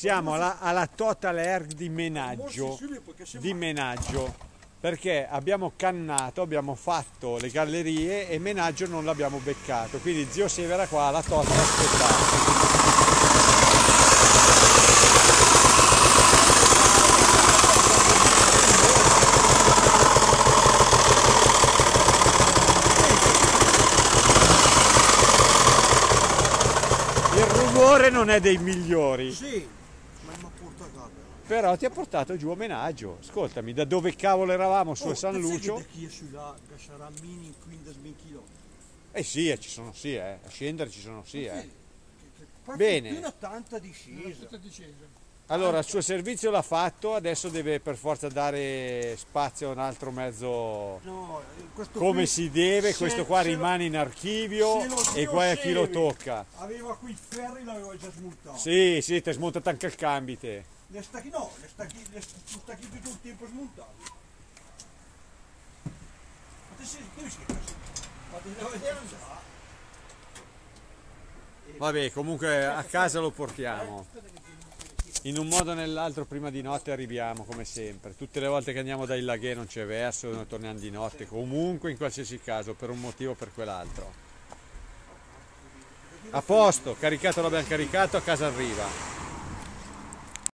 Siamo alla, alla Total Air di menaggio, di menaggio, perché abbiamo cannato, abbiamo fatto le gallerie e menaggio non l'abbiamo beccato, quindi zio Severa qua alla Total a aspettare. Il rumore non è dei migliori. Sì, Però ti ha portato giù a menaggio. Ascoltami, da dove cavolo eravamo su Oh, a San Lucio? che da chi è sulla che sarà mini 15 kg. Eh sì, eh, ci sono sì, eh. A scendere ci sono sì, eh. Bene. Bene. Fino tanta discesa. Allora, il suo servizio l'ha fatto, adesso deve per forza dare spazio a un altro mezzo No, come qui, si deve. Questo qua se lo- rimane in archivio e guai a chi lo tocca. Aveva qui i ferri, l'aveva già smontato. Sì, sì, ti hai smontato anche il cambite. Le stacchi, no, le stacchi, le stacchi tutto il tempo smontati. Ma te sei, tu sei. Ma te devo vedere già. Vabbè, comunque a casa lo portiamo. In un modo o nell'altro prima di notte arriviamo come sempre. Tutte le volte che andiamo dai laghe non c'è verso, noi torniamo di notte, comunque in qualsiasi caso, per un motivo o per quell'altro. A posto, caricato l'abbiamo caricato, a casa arriva.